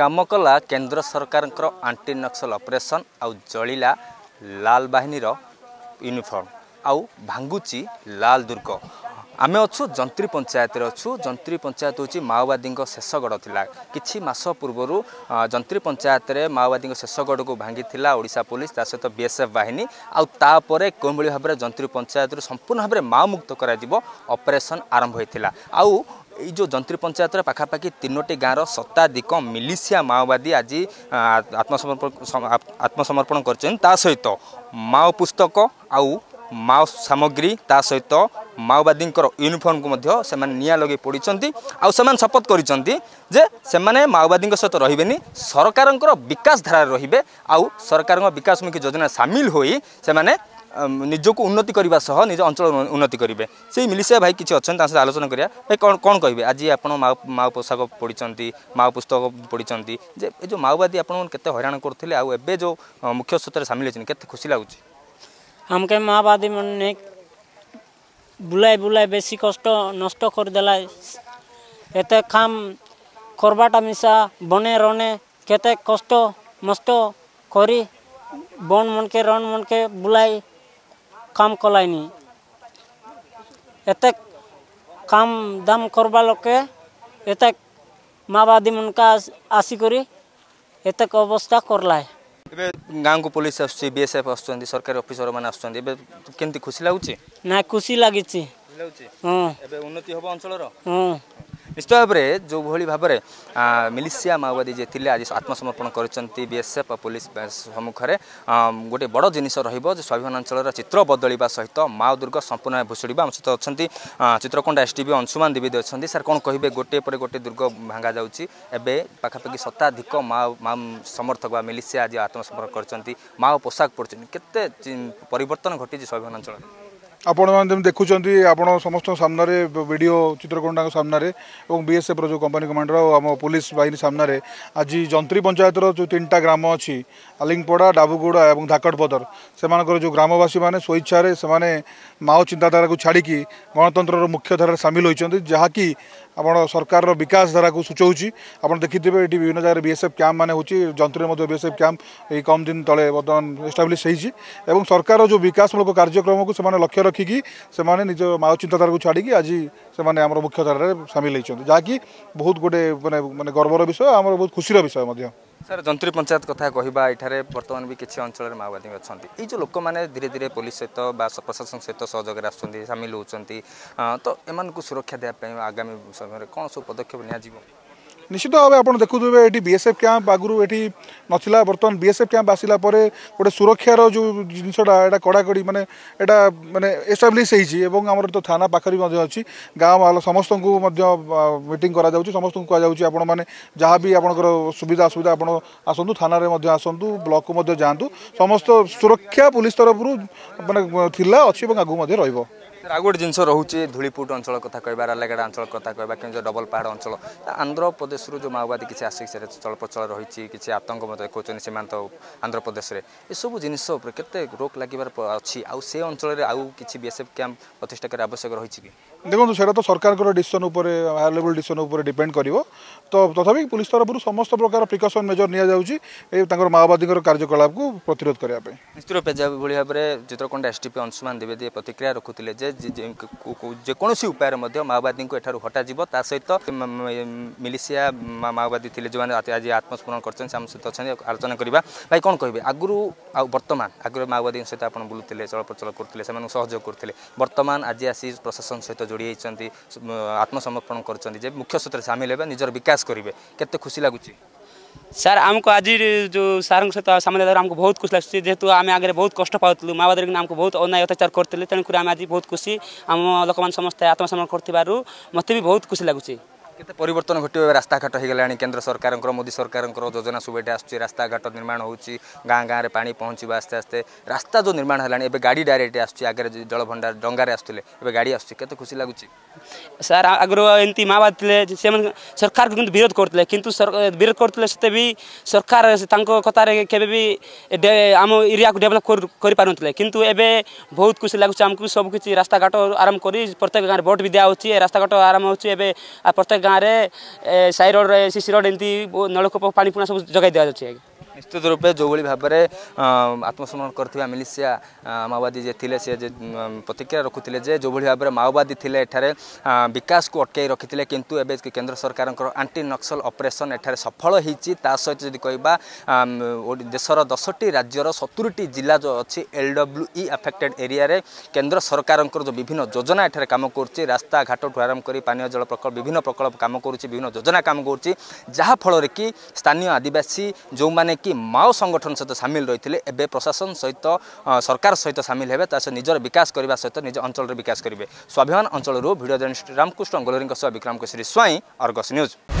କାମ କଲା କେନ୍ଦ୍ର ସରକାରଙ୍କର ଆଣ୍ଟି ନକ୍ସଲ ଅପରେସନ୍ ଆଉ ଜଳିଲା ଲାଲ ବାହିନୀର ୟୁନିଫର୍ମ ଆଉ ଭାଙ୍ଗୁଛି ଲାଲ ଦୁର୍ଗ ଆମେ ଅଛୁ ଯନ୍ତ୍ରୀ ପଞ୍ଚାୟତରେ ଅଛୁ ଯନ୍ତ୍ରୀ ପଞ୍ଚାୟତ ହେଉଛି ମାଓବାଦୀଙ୍କ ଶେଷଗଡ଼ ଥିଲା କିଛି ମାସ ପୂର୍ବରୁ ଯନ୍ତ୍ରୀ ପଞ୍ଚାୟତରେ ମାଓବାଦୀଙ୍କ ଶେଷଗଡ଼କୁ ଭାଙ୍ଗିଥିଲା ଓଡ଼ିଶା ପୋଲିସ ତା ସହିତ ବିଏସ୍ଏଫ୍ ବାହିନୀ ଆଉ ତାପରେ କେଉଁଭଳି ଭାବରେ ଯନ୍ତ୍ରୀ ପଞ୍ଚାୟତରୁ ସମ୍ପୂର୍ଣ୍ଣ ଭାବରେ ମାଓମୁକ୍ତ କରାଯିବ ଅପରେସନ୍ ଆରମ୍ଭ ହୋଇଥିଲା ଆଉ ଏଇ ଯେଉଁ ଯନ୍ତ୍ରୀ ପଞ୍ଚାୟତର ପାଖାପାଖି ତିନୋଟି ଗାଁର ଶତାଧିକ ମିଲିସିଆ ମାଓବାଦୀ ଆଜି ଆତ୍ମସମର୍ପଣ କରିଛନ୍ତି ତା ସହିତ ମାଓ ପୁସ୍ତକ ଆଉ ମାଓ ସାମଗ୍ରୀ ତା ସହିତ ମାଓବାଦୀଙ୍କର ୟୁନିଫର୍ମକୁ ମଧ୍ୟ ସେମାନେ ନିଆଁ ଲଗାଇ ପୋଡ଼ିଛନ୍ତି ଆଉ ସେମାନେ ଶପଥ କରିଛନ୍ତି ଯେ ସେମାନେ ମାଓବାଦୀଙ୍କ ସହିତ ରହିବେନି ସରକାରଙ୍କର ବିକାଶ ଧାରାରେ ରହିବେ ଆଉ ସରକାରଙ୍କ ବିକାଶମୁଖୀ ଯୋଜନା ସାମିଲ ହୋଇ ସେମାନେ ନିଜକୁ ଉନ୍ନତି କରିବା ସହ ନିଜ ଅଞ୍ଚଳ ଉନ୍ନତି କରିବେ ସେଇ ମିଲିସିଆ ଭାଇ କିଛି ଅଛନ୍ତି ତାଙ୍କ ସହିତ ଆଲୋଚନା କରିବା ଭାଇ କ'ଣ କ'ଣ କହିବେ ଆଜି ଆପଣ ମାଓ ମାଓ ପୋଷାକ ପଢ଼ିଛନ୍ତି ମାଓ ପୁସ୍ତକ ପଢ଼ିଛନ୍ତି ଯେ ଏ ଯେଉଁ ମାଓବାଦୀ ଆପଣଙ୍କୁ କେତେ ହଇରାଣ କରୁଥିଲେ ଆଉ ଏବେ ଯେଉଁ ମୁଖ୍ୟ ସ୍ରୋତରେ ସାମିଲ ହେଇଛନ୍ତି କେତେ ଖୁସି ଲାଗୁଛି हमके माओवादी ने বুলাই বুলাই বেছি কষ্ট নষ্ট কৰি দেলাই এতে খাম কৰবাটা মিছা বনে ৰণে কেতে কষ্ট মষ্ট কৰি বন মনকে ৰণ মনকে বুলাই কাম কলাই নি এতে কাম দাম কৰবা কৰবালৈকে এতে মাবাদী মনকা আচি কৰি এতেক অৱস্থা কৰলায় ଗାଁକୁ ପୋଲିସ ଆସୁଛି ବିଏସ୍ଏଫ୍ ଆସୁଛନ୍ତି ସରକାରୀ ଅଫିସରମାନେ ଆସୁଛନ୍ତି ଏବେ କେମିତି ଖୁସି ଲାଗୁଛି ନା ଖୁସି ଲାଗିଛି ଲାଗୁଛି ହଁ ଏବେ ଉନ୍ନତି ହେବ ଅଞ୍ଚଳର ହଁ ନିଶ୍ଚିତ ଭାବରେ ଯେଉଁଭଳି ଭାବରେ ମିଲିସିଆ ମାଓବାଦୀ ଯିଏ ଥିଲେ ଆଜି ଆତ୍ମସମର୍ପଣ କରିଛନ୍ତି ବିଏସ୍ଏଫ୍ ପୋଲିସ ସମ୍ମୁଖରେ ଗୋଟିଏ ବଡ଼ ଜିନିଷ ରହିବ ଯେ ସ୍ୱାଭିମାନ ଅଞ୍ଚଳର ଚିତ୍ର ବଦଳିବା ସହିତ ମାଓ ଦୁର୍ଗ ସମ୍ପୂର୍ଣ୍ଣ ଭାବେ ଭୁଷୁଡ଼ିବ ଆମ ସହିତ ଅଛନ୍ତି ଚିତ୍ରକଣ୍ଡା ଏସ୍ ଟିଭି ଅଂଶୁମାନ ଦିବେଦୀ ଅଛନ୍ତି ସାର୍ କ'ଣ କହିବେ ଗୋଟିଏ ପରେ ଗୋଟିଏ ଦୁର୍ଗ ଭାଙ୍ଗାଯାଉଛି ଏବେ ପାଖାପାଖି ଶତାଧିକ ମାଓ ମାଓ ସମର୍ଥକ ବା ମିଲିସିଆ ଆଜି ଆତ୍ମସମର୍ପଣ କରିଛନ୍ତି ମାଓ ପୋଷାକ ପଡ଼ୁଛନ୍ତି କେତେ ପରିବର୍ତ୍ତନ ଘଟିଛି ସ୍ୱାଭିମାନ ଆପଣମାନେ ଯେମିତି ଦେଖୁଛନ୍ତି ଆପଣ ସମସ୍ତଙ୍କ ସାମ୍ନାରେ ବି ଡି ଓ ଚିତ୍ରକୋଣ୍ଡାଙ୍କ ସାମ୍ନାରେ ଏବଂ ବିଏସ୍ଏଫ୍ର ଯେଉଁ କମ୍ପାନୀ କମାଣ୍ଡର ଆଉ ଆମ ପୋଲିସ ବାହିନୀ ସାମ୍ନାରେ ଆଜି ଯନ୍ତ୍ରୀ ପଞ୍ଚାୟତର ଯେଉଁ ତିନିଟା ଗ୍ରାମ ଅଛି ଆଲିଙ୍ଗପଡ଼ା ଡାବୁଗୁଡ଼ା ଏବଂ ଧାକଟପଦର ସେମାନଙ୍କର ଯେଉଁ ଗ୍ରାମବାସୀମାନେ ସ୍ୱଇଚ୍ଛାରେ ସେମାନେ ମାଓ ଚିନ୍ତାଧାରାକୁ ଛାଡ଼ିକି ଗଣତନ୍ତ୍ରର ମୁଖ୍ୟଧାରାରେ ସାମିଲ ହୋଇଛନ୍ତି ଯାହାକି আমার সরকার বিকাশ ধারাকে সূচাউছি আপনার দেখিথে এটি বিভিন্ন জায়গায় বিএসএফ ক্যাম্প মানে হচ্ছে যন্ত্রের মধ্যে বিএসএফ ক্যাম্প এই কম দিন তলে বর্তমান এস্টাবলিশ হয়েছি এবং সরকার যে বিকাশমূলক কার্যক্রমকে সে লক্ষ্য রাখিকি সে নিজ মাও চিন্তাধারাকে ছাড়িকি আজ সে আমার মুখ্যধারার সামিল হয়েছেন যা কি বহুত গোটে মানে মানে গর্বর বিষয় আমার বহুত খুশির বিষয় মধ্যে सर जन्ती पंचायत कथा कठान अञ्चल माओवादी अहिले जो लोक मैले धीरे धीरे पुलिस सहित बा प्रशासन सहित सहयोग आमिल हुन्छ त सुरक्षा देव आगामी समयमा कुरो पदक्षेपनि ନିଶ୍ଚିତ ଭାବେ ଆପଣ ଦେଖୁଥିବେ ଏଠି ବି ଏସ୍ ଏଫ୍ କ୍ୟାମ୍ପ ଆଗରୁ ଏଠି ନଥିଲା ବର୍ତ୍ତମାନ ବି ଏସ୍ ଏଫ୍ କ୍ୟାମ୍ପ ଆସିଲା ପରେ ଗୋଟେ ସୁରକ୍ଷାର ଯେଉଁ ଜିନିଷଟା ଏଇଟା କଡ଼ାକଡ଼ି ମାନେ ଏଇଟା ମାନେ ଏଷ୍ଟାବ୍ଲିଶ୍ ହେଇଛି ଏବଂ ଆମର ତ ଥାନା ପାଖରେ ମଧ୍ୟ ଅଛି ଗାଁ ସମସ୍ତଙ୍କୁ ମଧ୍ୟ ମିଟିଂ କରାଯାଉଛି ସମସ୍ତଙ୍କୁ କୁହାଯାଉଛି ଆପଣମାନେ ଯାହା ବି ଆପଣଙ୍କର ସୁବିଧା ଅସୁବିଧା ଆପଣ ଆସନ୍ତୁ ଥାନାରେ ମଧ୍ୟ ଆସନ୍ତୁ ବ୍ଲକ୍କୁ ମଧ୍ୟ ଯାଆନ୍ତୁ ସମସ୍ତ ସୁରକ୍ଷା ପୋଲିସ ତରଫରୁ ମାନେ ଥିଲା ଅଛି ଏବଂ ଆଗକୁ ମଧ୍ୟ ରହିବ ସାର୍ ଆଉ ଗୋଟେ ଜିନିଷ ରହୁଛି ଧୂଳିପୁଟ ଅଞ୍ଚଳ କଥା କହିବା ରାଲାଗଡ଼ା ଅଞ୍ଚଳ କଥା କହିବା କେଉଁଝର ଡବଲ ପାହାଡ଼ ଅଞ୍ଚଳ ଆନ୍ଧ୍ରପ୍ରଦେଶରୁ ଯେଉଁ ମାଓବାଦୀ କିଛି ଆସିକି ସେ ଚଳପ୍ରଚଳ ରହିଛି କିଛି ଆତଙ୍କ ମଧ୍ୟ ଦେଖାଉଛନ୍ତି ସୀମାନ୍ତ ଆନ୍ଧ୍ରପ୍ରଦେଶରେ ଏସବୁ ଜିନିଷ ଉପରେ କେତେ ରୋକ ଲାଗିବାର ଅଛି ଆଉ ସେ ଅଞ୍ଚଳରେ ଆଉ କିଛି ବିଏସ୍ଏଫ୍ କ୍ୟାମ୍ପ ପ୍ରତିଷ୍ଠା କରିବା ଆବଶ୍ୟକ ରହିଛି କି দেখুন সেটা তো সরকারের ডিসিশন উপরে হায়ার লেভেল ডিসিশন উপরে ডিপেন্ড করব তো তথাপি পুলিশ তরফর সমস্ত প্রকার প্রিকসন মেজর নিয়ে যাউছি এই তাঁর মাওবাদী কার্যকলাপ প্রতিরোধ করা নিশ্চিত পেজা ভଳି ভাবে চিত্রকোণ্ডা এসটিপি অংশুমান দ্বিবেদী প্রতিক্রিয়া রাখুলে যে যেকোনসি উপায়ে মধ্যে মাওবাদীঙ্কু এঠারু হটা যাব তা সহ মিলিশিয়া মাওবাদী থিলে যে আজ আত্মস্মরণ করছেন সে সহিত অনেক আলোচনা করা ভাই কোণ কে আগুরু বর্তমান আগুর মাওবাদী সহ আপনার বুলুলে চলপ্রচল করুলে সে সহযোগ করুলে বর্তমান আজ আসি প্রশাসন সহিত आत्मसम्र्पण गर्छ मुख्य सत्र साम निजर वकासे खुसी लागु सर आमुख आज जो सार सय सामल बहुत खुसी अन्याय अत्याचार गरिदिनु तेणुकुरी आज बहुत खुसी आम लोक समे आत्मसम्र्पण गरिबारु मत खुसी लागु କେତେ ପରିବର୍ତ୍ତନ ଘଟିବ ରାସ୍ତାଘାଟ ହୋଇଗଲାଣି କେନ୍ଦ୍ର ସରକାରଙ୍କର ମୋଦି ସରକାରଙ୍କର ଯୋଜନା ସବୁ ଏଠି ଆସୁଛି ରାସ୍ତାଘାଟ ନିର୍ମାଣ ହେଉଛି ଗାଁ ଗାଁରେ ପାଣି ପହଞ୍ଚିବା ଆସ୍ତେ ଆସ୍ତେ ରାସ୍ତା ଯେଉଁ ନିର୍ମାଣ ହେଲାଣି ଏବେ ଗାଡ଼ି ଡାଇରେକ୍ଟ ଆସୁଛି ଆଗରେ ଜଳଭଣ୍ଡାର ଡଙ୍ଗାରେ ଆସୁଥିଲେ ଏବେ ଗାଡ଼ି ଆସୁଛି କେତେ ଖୁସି ଲାଗୁଛି ସାର୍ ଆଗରୁ ଏମିତି ମାଓବାଦ ଥିଲେ ସେମାନେ ସରକାରକୁ କିନ୍ତୁ ବିରୋଧ କରୁଥିଲେ କିନ୍ତୁ ବିରୋଧ କରୁଥିଲେ ସେତେ ବି ସରକାର ତାଙ୍କ କଥାରେ କେବେ ବି ଆମ ଏରିଆକୁ ଡେଭଲପ୍ କରିପାରୁନଥିଲେ କିନ୍ତୁ ଏବେ ବହୁତ ଖୁସି ଲାଗୁଛି ଆମକୁ ସବୁକିଛି ରାସ୍ତାଘାଟ ଆରମ୍ଭ କରି ପ୍ରତ୍ୟେକ ଗାଁରେ ଭୋଟ୍ ବି ଦିଆହେଉଛି ରାସ୍ତାଘାଟ ଆରମ୍ଭ ହେଉଛି ଏବେ ପ୍ରତ୍ୟେକ ଗାଁରେ ସାଇ ରୋଡ଼ରେ ସି ସି ରୋଡ଼ ଏମିତି ନଳକୂପ ପାଣି ପୁଣା ସବୁ ଯୋଗାଇ ଦିଆଯାଉଛି ଆଜ୍ଞା ନିଶ୍ଚିତ ରୂପେ ଯେଉଁଭଳି ଭାବରେ ଆତ୍ମସମର୍ପଣ କରିଥିବା ମିଲିସିଆ ମାଓବାଦୀ ଯେ ଥିଲେ ସେ ଯେ ପ୍ରତିକ୍ରିୟା ରଖୁଥିଲେ ଯେ ଯେଉଁଭଳି ଭାବରେ ମାଓବାଦୀ ଥିଲେ ଏଠାରେ ବିକାଶକୁ ଅଟକାଇ ରଖିଥିଲେ କିନ୍ତୁ ଏବେ କେନ୍ଦ୍ର ସରକାରଙ୍କର ଆଣ୍ଟି ନକ୍ସଲ ଅପରେସନ୍ ଏଠାରେ ସଫଳ ହୋଇଛି ତା ସହିତ ଯଦି କହିବା ଦେଶର ଦଶଟି ରାଜ୍ୟର ସତୁରିଟି ଜିଲ୍ଲା ଯେଉଁ ଅଛି ଏଲ୍ଡବ୍ଲ୍ୟୁଇ ଆଫେକ୍ଟେଡ୍ ଏରିଆରେ କେନ୍ଦ୍ର ସରକାରଙ୍କର ଯେଉଁ ବିଭିନ୍ନ ଯୋଜନା ଏଠାରେ କାମ କରୁଛି ରାସ୍ତାଘାଟଠୁ ଆରମ୍ଭ କରି ପାନୀୟ ଜଳ ପ୍ରକଳ୍ପ ବିଭିନ୍ନ ପ୍ରକଳ୍ପ କାମ କରୁଛି ବିଭିନ୍ନ ଯୋଜନା କାମ କରୁଛି ଯାହାଫଳରେ କି ସ୍ଥାନୀୟ ଆଦିବାସୀ ଯେଉଁମାନେ कि माओ संगठन सहित सामेल रहिले ए प्रशासन सहित सरकार सहित सामल सहित निज अञ्चर वकासे स्वाभिमान अञ्चलहरू भिडियो जेस्ट रामकृष्ण गङलोरिश्री स्वाई अर्गस न्यूज